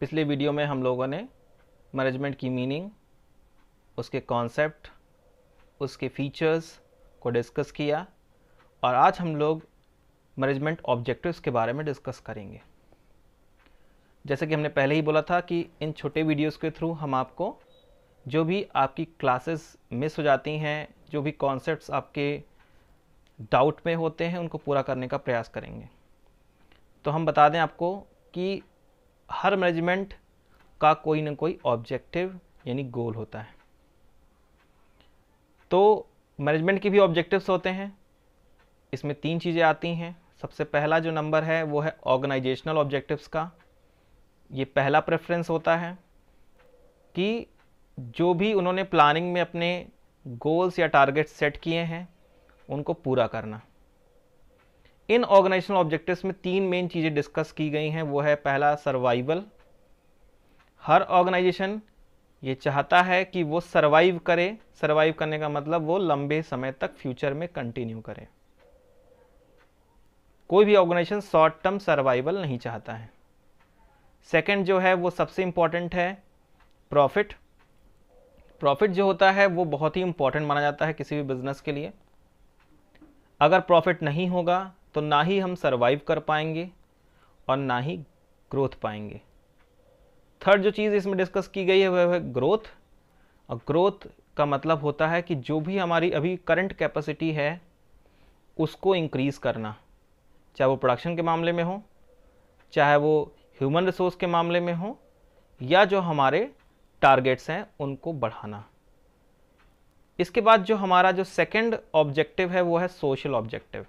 पिछले वीडियो में हम लोगों ने मैनेजमेंट की मीनिंग उसके कॉन्सेप्ट उसके फीचर्स को डिस्कस किया और आज हम लोग मैनेजमेंट ऑब्जेक्टिव्स के बारे में डिस्कस करेंगे। जैसे कि हमने पहले ही बोला था कि इन छोटे वीडियोस के थ्रू हम आपको जो भी आपकी क्लासेस मिस हो जाती हैं, जो भी कॉन्सेप्ट्स आपके डाउट में होते हैं, उनको पूरा करने का प्रयास करेंगे। तो हम बता दें आपको कि हर मैनेजमेंट का कोई ना कोई ऑब्जेक्टिव यानी गोल होता है। तो मैनेजमेंट की भी ऑब्जेक्टिव्स होते हैं। इसमें तीन चीज़ें आती हैं। सबसे पहला जो नंबर है, वो है ऑर्गेनाइजेशनल ऑब्जेक्टिव्स का। ये पहला प्रेफरेंस होता है कि जो भी उन्होंने प्लानिंग में अपने गोल्स या टारगेट्स सेट किए हैं, उनको पूरा करना। इन ऑर्गेनाइजेशनल ऑब्जेक्टिव्स में तीन मेन चीज़ें डिस्कस की गई हैं, वो है पहला सर्वाइवल हर ऑर्गेनाइजेशन ये चाहता है कि वो सर्वाइव करे। सर्वाइव करने का मतलब वो लंबे समय तक फ्यूचर में कंटिन्यू करे। कोई भी ऑर्गेनाइजेशन शॉर्ट टर्म सर्वाइवल नहीं चाहता है। सेकंड जो है, वो सबसे इंपॉर्टेंट है प्रॉफिट प्रॉफिट जो होता है, वो बहुत ही इंपॉर्टेंट माना जाता है किसी भी बिज़नेस के लिए। अगर प्रॉफिट नहीं होगा तो ना ही हम सरवाइव कर पाएँगे और ना ही ग्रोथ पाएँगे। थर्ड जो चीज़ इसमें डिस्कस की गई है, वह है ग्रोथ और ग्रोथ का मतलब होता है कि जो भी हमारी अभी करंट कैपेसिटी है, उसको इंक्रीज़ करना। चाहे वो प्रोडक्शन के मामले में हो, चाहे वो ह्यूमन रिसोर्स के मामले में हो, या जो हमारे टारगेट्स हैं, उनको बढ़ाना। इसके बाद जो हमारा जो सेकंड ऑब्जेक्टिव है, वो है सोशल ऑब्जेक्टिव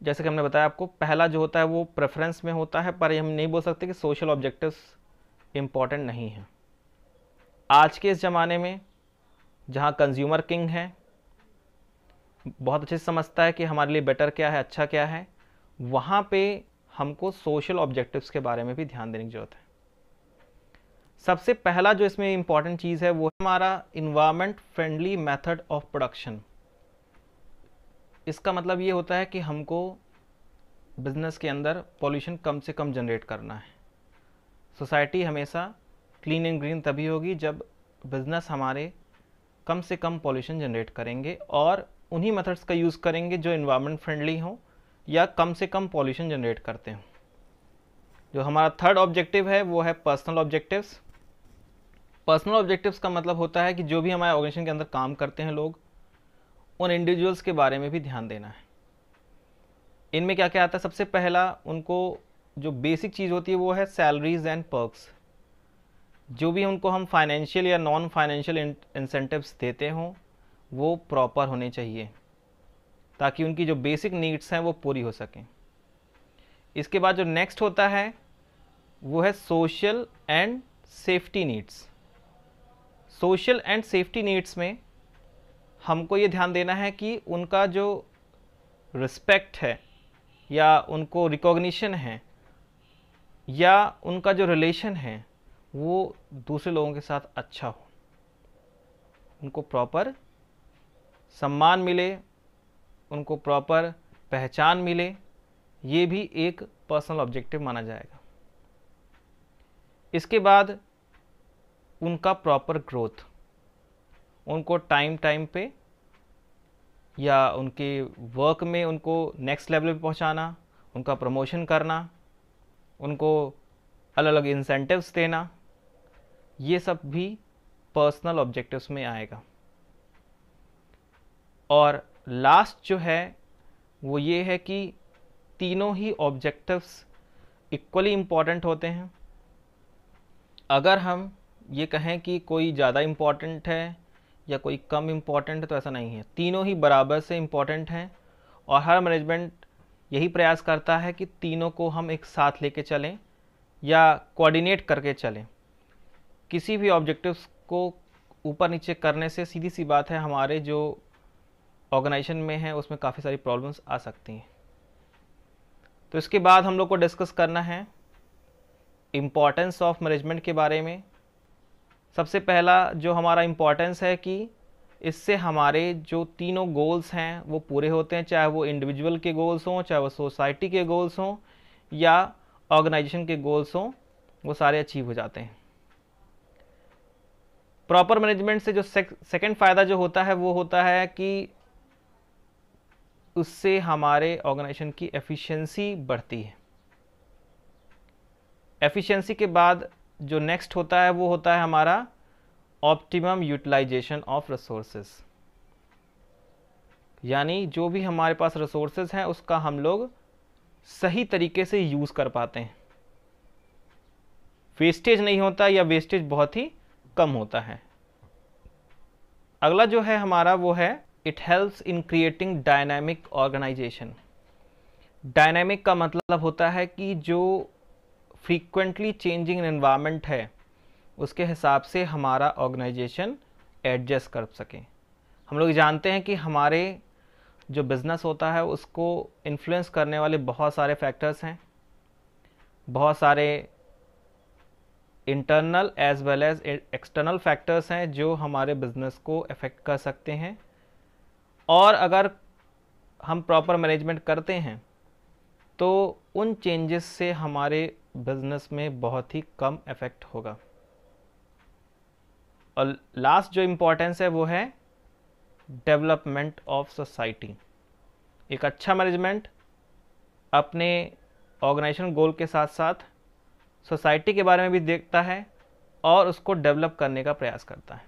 जैसे कि हमने बताया आपको, पहला जो होता है वो प्रेफरेंस में होता है, पर हम नहीं बोल सकते कि सोशल ऑब्जेक्टिव्स इंपॉर्टेंट नहीं है। आज के इस ज़माने में, जहाँ कंज्यूमर किंग है, बहुत अच्छे से समझता है कि हमारे लिए बेटर क्या है अच्छा क्या है, वहाँ पे हमको सोशल ऑब्जेक्टिव्स के बारे में भी ध्यान देने की ज़रूरत है। सबसे पहला जो इसमें इंपॉर्टेंट चीज़ है, वो हमारा environment friendly method of production इसका मतलब ये होता है कि हमको बिज़नेस के अंदर पॉल्यूशन कम से कम जनरेट करना है। सोसाइटी हमेशा क्लीन एंड ग्रीन तभी होगी जब बिज़नेस हमारे कम से कम पॉल्यूशन जनरेट करेंगे और उन्हीं मेथड्स का यूज़ करेंगे जो इन्वायरमेंट फ्रेंडली हों या कम से कम पॉल्यूशन जनरेट करते हों। जो हमारा थर्ड ऑब्जेक्टिव है, वो है पर्सनल ऑब्जेक्टिव्स पर्सनल ऑब्जेक्टिव्स का मतलब होता है कि जो भी हमारे ऑर्गेनाइजेशन के अंदर काम करते हैं लोग उन इंडिविजुअल्स के बारे में भी ध्यान देना है। इनमें क्या क्या आता है? सबसे पहला, उनको जो बेसिक चीज़ होती है, वो है सैलरीज एंड पर्क्स जो भी उनको हम फाइनेंशियल या नॉन फाइनेंशियल इंसेंटिव्स देते हों, वो प्रॉपर होने चाहिए, ताकि उनकी जो बेसिक नीड्स हैं, वो पूरी हो सकें। इसके बाद जो नेक्स्ट होता है, वो है social and safety needs social and safety needs में हमको ये ध्यान देना है कि उनका जो रिस्पेक्ट है या उनको रिकॉग्निशन है या उनका जो रिलेशन है, वो दूसरे लोगों के साथ अच्छा हो। उनको प्रॉपर सम्मान मिले, उनको प्रॉपर पहचान मिले, ये भी एक पर्सनल ऑब्जेक्टिव माना जाएगा। इसके बाद उनका प्रॉपर ग्रोथ उनको टाइम टाइम पे या उनके वर्क में उनको नेक्स्ट लेवल पे पहुंचाना, उनका प्रमोशन करना, उनको अलग अलग इंसेंटिव्स देना, ये सब भी पर्सनल ऑब्जेक्टिव्स में आएगा। और लास्ट जो है, वो ये है कि तीनों ही ऑब्जेक्टिव्स इक्वली इंपॉर्टेंट होते हैं। अगर हम ये कहें कि कोई ज़्यादा इंपॉर्टेंट है या कोई कम इंपॉर्टेंट है तो ऐसा नहीं है। तीनों ही बराबर से इंपॉर्टेंट हैं और हर मैनेजमेंट यही प्रयास करता है कि तीनों को हम एक साथ लेके चलें या कोऑर्डिनेट करके चलें। किसी भी ऑब्जेक्टिव्स को ऊपर नीचे करने से सीधी सी बात है, हमारे जो ऑर्गेनाइजेशन में है, उसमें काफ़ी सारी प्रॉब्लम्स आ सकती हैं। तो इसके बाद हम लोग को डिस्कस करना है इम्पॉर्टेंस ऑफ़ मैनेजमेंट के बारे में सबसे पहला जो हमारा इम्पॉर्टेंस है कि इससे हमारे जो तीनों गोल्स हैं, वो पूरे होते हैं, चाहे वो इंडिविजुअल के गोल्स हों, चाहे वो सोसाइटी के गोल्स हों, या ऑर्गेनाइजेशन के गोल्स हों, वो सारे अचीव हो जाते हैं। प्रॉपर मैनेजमेंट से जो सेकंड फ़ायदा जो होता है, वो होता है कि उससे हमारे ऑर्गेनाइजेशन की एफिशिएंसी बढ़ती है। एफिशिएंसी के बाद जो नेक्स्ट होता है, वो होता है हमारा ऑप्टिमम यूटिलाइजेशन ऑफ़ रिसोर्सेज यानी जो भी हमारे पास रिसोर्सेज हैं, उसका हम लोग सही तरीके से यूज़ कर पाते हैं। वेस्टेज नहीं होता या वेस्टेज बहुत ही कम होता है। अगला जो है हमारा, वो है it helps in creating dynamic organization dynamic का मतलब होता है कि जो फ्रीक्वेंटली चेंजिंग एनवायरनमेंट है, उसके हिसाब से हमारा ऑर्गेनाइजेशन एडजस्ट कर सकें। हम लोग जानते हैं कि हमारे जो बिज़नेस होता है, उसको इन्फ्लुएंस करने वाले बहुत सारे फैक्टर्स हैं, बहुत सारे internal as well as external factors हैं जो हमारे बिज़नेस को अफेक्ट कर सकते हैं। और अगर हम प्रॉपर मैनेजमेंट करते हैं तो उन चेंजेस से हमारे बिज़नेस में बहुत ही कम इफ़ेक्ट होगा। और लास्ट जो इम्पोर्टेंस है वो है डेवलपमेंट ऑफ़ सोसाइटी एक अच्छा मैनेजमेंट अपने ऑर्गेनाइजेशन गोल के साथ साथ सोसाइटी के बारे में भी देखता है और उसको डेवलप करने का प्रयास करता है।